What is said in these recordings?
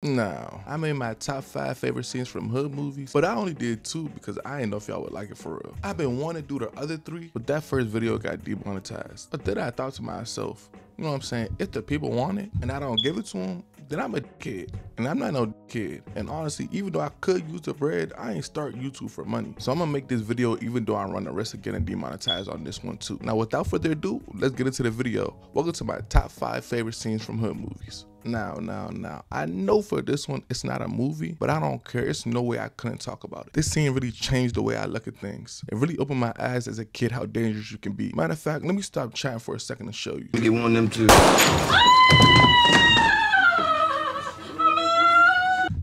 Now, I made my top five favorite scenes from hood movies, but I only did two because I didn't know if y'all would like it for real. I've been wanting to do the other three, but that first video got demonetized. But then I thought to myself, you know what I'm saying? If the people want it and I don't give it to them, then I'm a kid. And I'm not no kid. And honestly, even though I could use the bread, I ain't start YouTube for money. So I'm gonna make this video even though I run the risk of getting demonetized on this one too. Now without further ado, let's get into the video. Welcome to my top five favorite scenes from hood movies. Now, now, now, I know for this one, it's not a movie, but I don't care. It's no way I couldn't talk about it. This scene really changed the way I look at things. It really opened my eyes as a kid how dangerous you can be. Matter of fact, let me stop chatting for a second to show you. Get one of them too.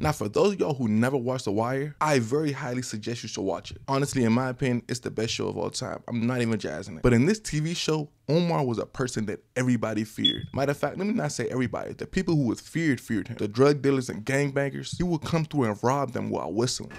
Now, for those of y'all who never watched The Wire, I very highly suggest you should watch it. Honestly, in my opinion, it's the best show of all time. I'm not even jazzing it. But in this TV show, Omar was a person that everybody feared. Matter of fact, let me not say everybody. The people who was feared feared him. The drug dealers and gangbangers, he would come through and rob them while whistling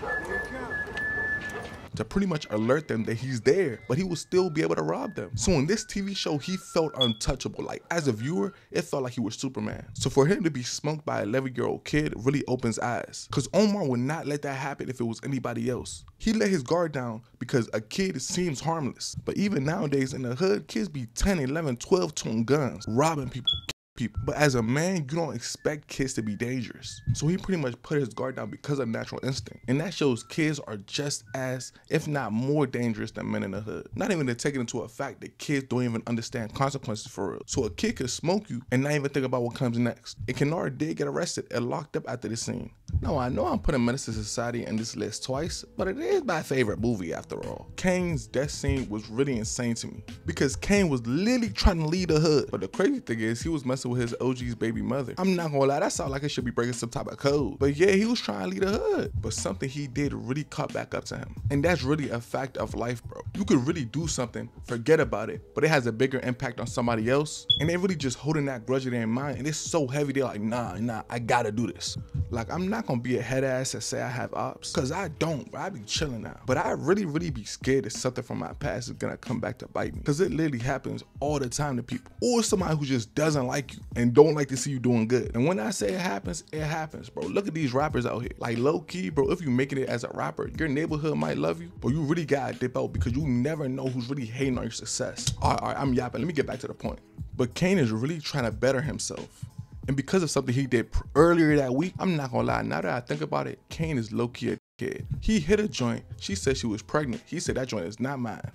to pretty much alert them that he's there, but he will still be able to rob them. So in this TV show, he felt untouchable. Like as a viewer, it felt like he was Superman. So for him to be smoked by an 11 year old kid really opens eyes. Cause Omar would not let that happen if it was anybody else. He let his guard down because a kid seems harmless. But even nowadays in the hood, kids be 10, 11, 12 tone guns, robbing people, people. But as a man, you don't expect kids to be dangerous. So he pretty much put his guard down because of natural instinct. And that shows kids are just as, if not more dangerous than men in the hood. Not even to take it into a fact that kids don't even understand consequences for real. So a kid could smoke you and not even think about what comes next. And Kenard did get arrested and locked up after the scene. Now I know I'm putting Menace to Society in this list twice, but it is my favorite movie after all. Caine's death scene was really insane to me because Caine was literally trying to lead the hood. But the crazy thing is he was messing with his OG's baby mother. I'm not gonna lie, that sounds like it should be breaking some type of code. But yeah, he was trying to lead the hood. But something he did really caught back up to him. And that's really a fact of life, bro. You could really do something, forget about it, but it has a bigger impact on somebody else. And they really just holding that grudge in their mind. And it's so heavy, they're like, nah, nah, I gotta do this. Like, I'm not gonna be a head ass and say I have ops, cause I don't, bro. I be chilling now. But I really, really be scared that something from my past is gonna come back to bite me. Cause it literally happens all the time to people. Or somebody who just doesn't like you and don't like to see you doing good. And when I say it happens, it happens, bro. Look at these rappers out here. Like low key, bro, if you making it as a rapper, your neighborhood might love you, but you really gotta dip out because you never know who's really hating on your success. All right, all right, I'm yapping. Let me get back to the point. But Caine is really trying to better himself. And because of something he did earlier that week, I'm not gonna lie, now that I think about it, Caine is low-key a kid. He hit a joint, she said she was pregnant. He said that joint is not mine.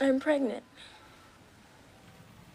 I'm pregnant.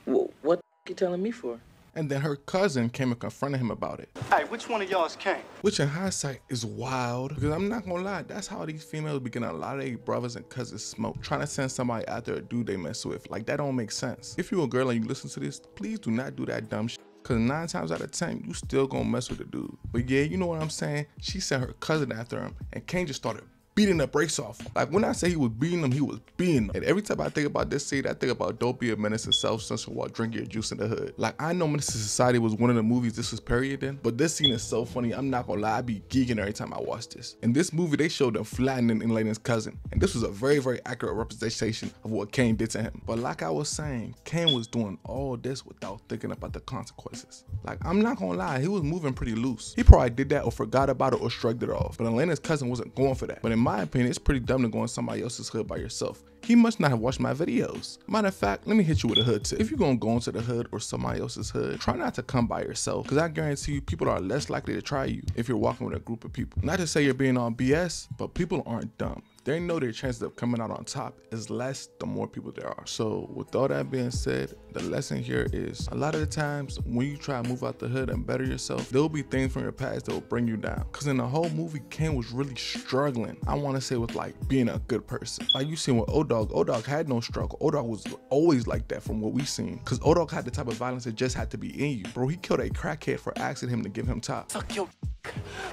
Well, what the you telling me for? And then her cousin came and confronted him about it. Hey, which one of y'all is Caine? Which in hindsight is wild. Because I'm not gonna lie, that's how these females be getting a lot of their brothers and cousins smoke. Trying to send somebody after a dude they mess with. Like that don't make sense. If you a girl and you listen to this, please do not do that dumb shit. Cause nine times out of ten, you still gonna mess with the dude. But yeah, you know what I'm saying? She sent her cousin after him, and Caine just started beating the brakes off. Like when I say he was beating them, he was beating them. And every time I think about this scene, I think about Don't Be a Menace and South Central while drinking your juice in the hood. Like I know Menace to Society was one of the movies this was period in, but this scene is so funny. I'm not gonna lie, I be geeking every time I watch this. In this movie, they showed them flattening Elena's cousin. And this was a very, very accurate representation of what Caine did to him. But like I was saying, Caine was doing all this without thinking about the consequences. Like I'm not gonna lie, he was moving pretty loose. He probably did that or forgot about it or shrugged it off. But Elena's cousin wasn't going for that. But in my opinion, it's pretty dumb to go in somebody else's hood by yourself. He must not have watched my videos. Matter of fact, let me hit you with a hood tip. If you're gonna go into the hood or somebody else's hood, try not to come by yourself. Cause I guarantee you, people are less likely to try you if you're walking with a group of people. Not to say you're being on BS, but people aren't dumb they know their chances of coming out on top is less the more people there are. So with all that being said, the lesson here is a lot of the times when you try to move out the hood and better yourself, there will be things from your past that will bring you down. Cause in the whole movie, Ken was really struggling. I wanna say with like being a good person. Like you seen with O-Dog, O-Dog had no struggle. O-Dog was always like that from what we seen. Cause O-Dog had the type of violence that just had to be in you. Bro, he killed a crackhead for asking him to give him top. Suck your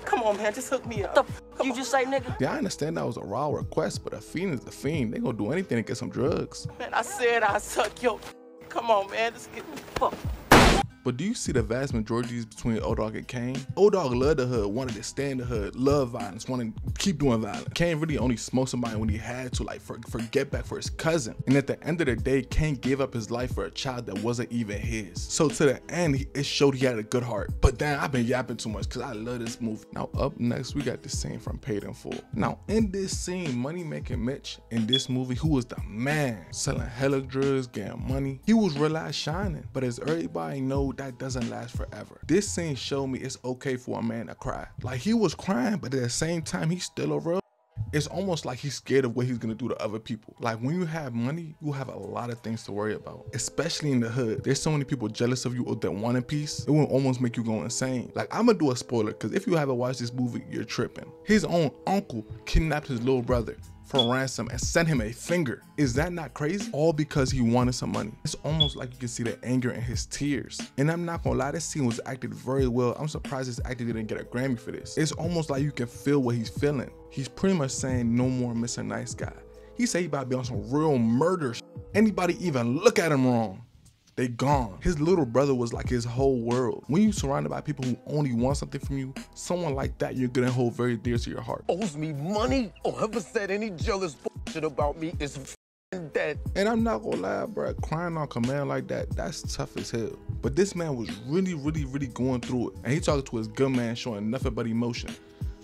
Come on, man, just hook me up. The f you just say, nigga? Yeah, I understand that was a raw request, but a fiend is a fiend. They gonna do anything to get some drugs. Man, I said I suck your Come on, man, let's get the fuck. But do you see the vast majorities between O-Dog and Caine? Old Dog loved the hood, wanted to stay in the hood, love violence, wanted to keep doing violence. Caine really only smoked somebody when he had to, like for, for get back for his cousin. And at the end of the day, Caine gave up his life for a child that wasn't even his. So to the end, it showed he had a good heart. But then I've been yapping too much because I love this movie. Now up next, we got the scene from Paid in Full. Now in this scene, Money Making Mitch in this movie, who was the man, selling hella drugs, getting money. He was real shining. But as everybody that doesn't last forever. This scene showed me it's okay for a man to cry. Like he was crying, but at the same time, he's still a real it's almost like he's scared of what he's gonna do to other people. Like when you have money, you have a lot of things to worry about, especially in the hood. There's so many people jealous of you or that want a piece. It will almost make you go insane. Like I'm gonna do a spoiler because if you haven't watched this movie, you're tripping. His own uncle kidnapped his little brother for ransom and sent him a finger. Is that not crazy? All because he wanted some money. It's almost like you can see the anger in his tears. And I'm not gonna lie, this scene was acted very well. I'm surprised this actor didn't get a Grammy for this. It's almost like you can feel what he's feeling. He's pretty much saying no more Mr. Nice Guy. He said he about to be on some real murder. Anybody even look at him wrong they gone. His little brother was like his whole world. When you surrounded by people who only want something from you, someone like that you're gonna hold very dear to your heart. Owes me money or ever said any jealous shit about me is dead. And I'm not gonna lie, bro, crying on command like that, that's tough as hell. But this man was really, really, really going through it. And he talking to his gun man showing nothing but emotion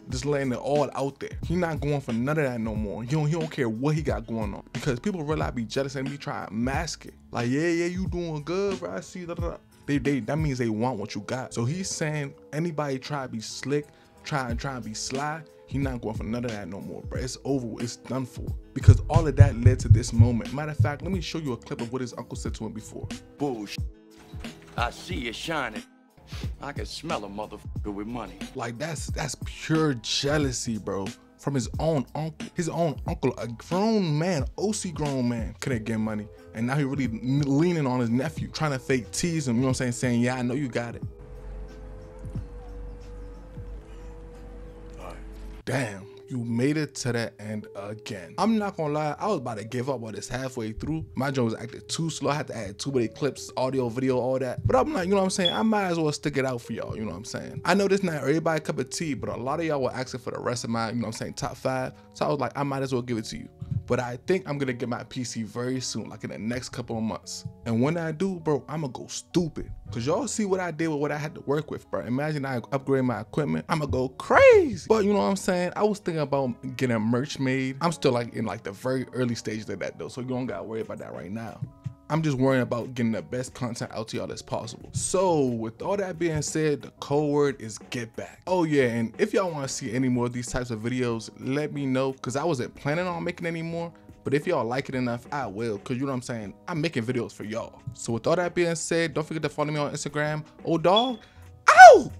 just laying it all out there. He not going for none of that no more. He don't, he don't care what he got going on. Because people really be jealous and be trying to mask it. Like, yeah, yeah, you doing good, bro. I see that. They, they, that means they want what you got. So he's saying anybody try to be slick, try and try and be sly, he not going for none of that no more, bro. It's over. It's done for. Because all of that led to this moment. Matter of fact, let me show you a clip of what his uncle said to him before. Bullshit. I see you shining. I can smell a motherfucker with money. Like that's that's pure jealousy, bro. From his own uncle, his own uncle, a grown man, OC grown man, couldn't get money, and now he really leaning on his nephew, trying to fake tease him. You know what I'm saying? Saying, "Yeah, I know you got it." Damn you made it to the end again. I'm not gonna lie, I was about to give up on this halfway through. My joint was acting too slow. I had to add too many clips, audio, video, all that. But I'm like, you know what I'm saying? I might as well stick it out for y'all, you know what I'm saying? I know this not everybody cup of tea, but a lot of y'all were asking for the rest of my, you know what I'm saying, top five. So I was like, I might as well give it to you. But I think I'm gonna get my PC very soon, like in the next couple of months. And when I do, bro, I'm gonna go stupid. Cause y'all see what I did with what I had to work with, bro. Imagine I upgrade my equipment, I'm gonna go crazy. But you know what I'm saying? I was thinking about getting a merch made. I'm still like in like the very early stages of that though, so you don't gotta worry about that right now. I'm just worrying about getting the best content out to y'all as possible. So with all that being said, the code word is get back. Oh yeah, and if y'all want to see any more of these types of videos, let me know because I wasn't planning on making any more. But if y'all like it enough, I will, cause you know what I'm saying? I'm making videos for y'all. So with all that being said, don't forget to follow me on Instagram. Oh dog, ow!